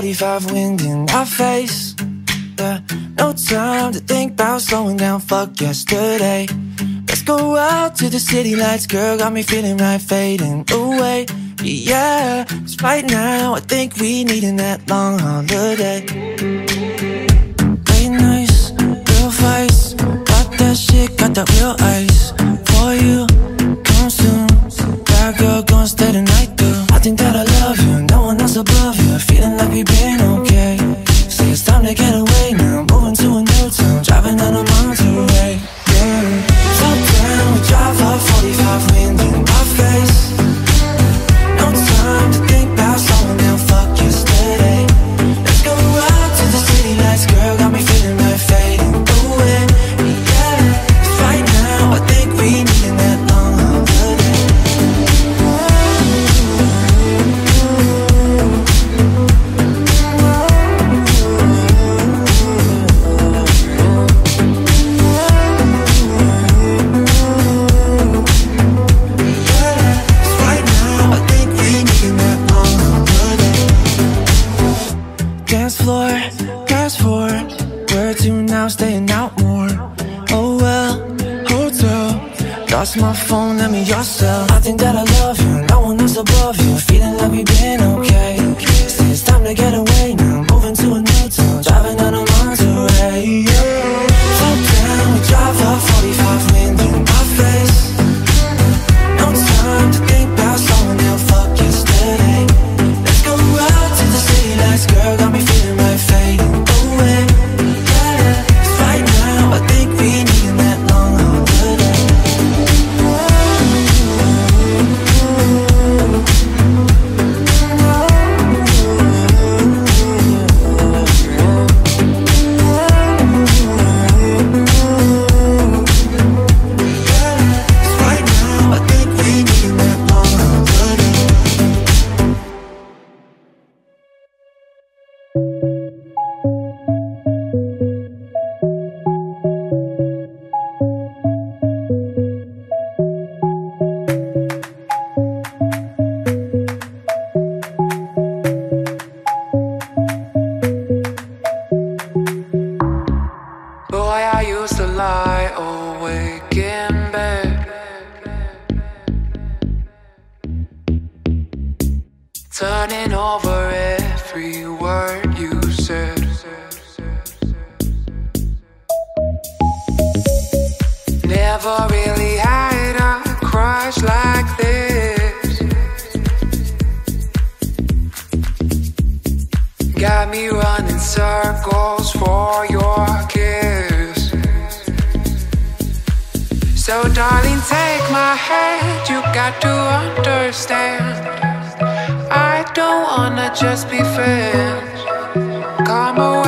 45 wind in my face. Yeah, No time to think about slowing down, fuck yesterday. Let's go out to the city lights, girl, got me feeling right, fading away. Yeah, right now I think we needing that long holiday. Late nights, real fights, got that shit, got that real ice. my phone, I mean yourself I think that I love you. turning over every word you said. Never really had a crush like this. Got me running circles for your kiss. So, darling, take my hand. You got to understand wanna just be friends. Come on.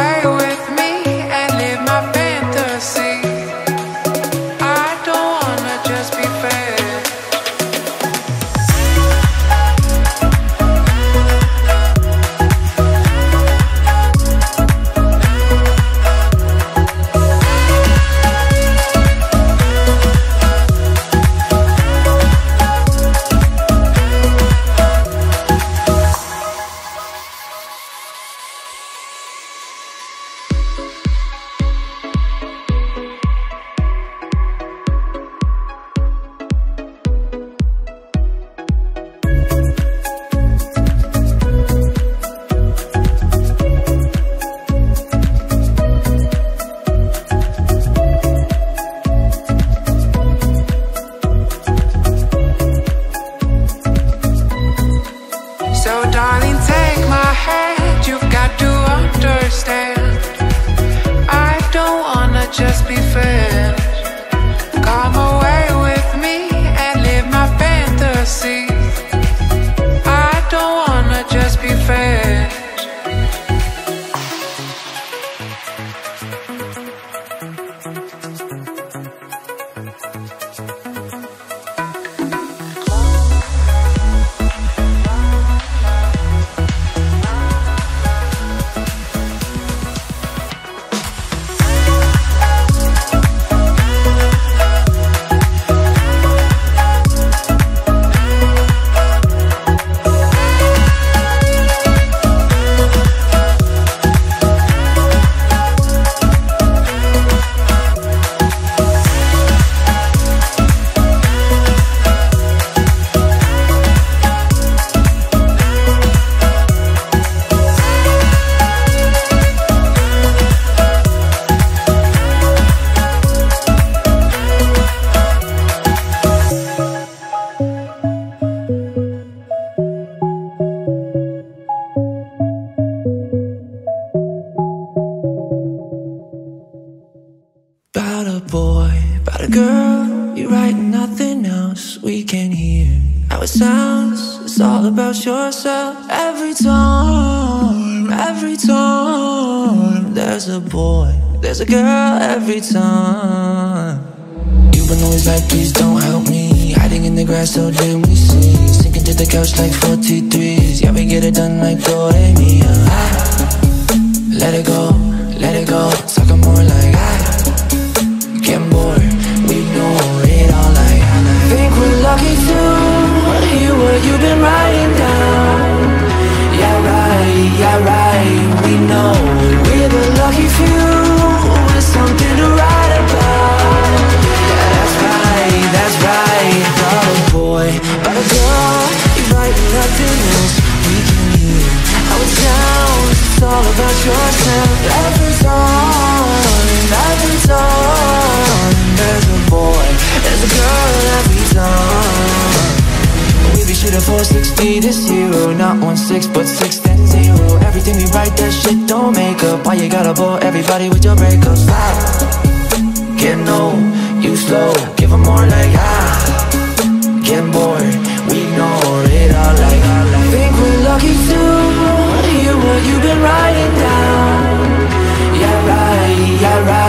we can hear How it sounds, it's all about yourself. Every time, every time There's a boy, there's a girl every time. You've been always like, please don't help me. Hiding in the grass so damn we see. Sinking to the couch like 43s Yeah, we get it done like Doremia Let it go, let it go. Talk Four six feet is hero Not one six, but six then zero. Everything we write, that shit don't make up. Why you gotta bore everybody with your breakups? I can't you slow. Give them more like ah, get bored. We know it all like I like. Think we're lucky to hear what you've been writing down. Yeah, right, yeah, right.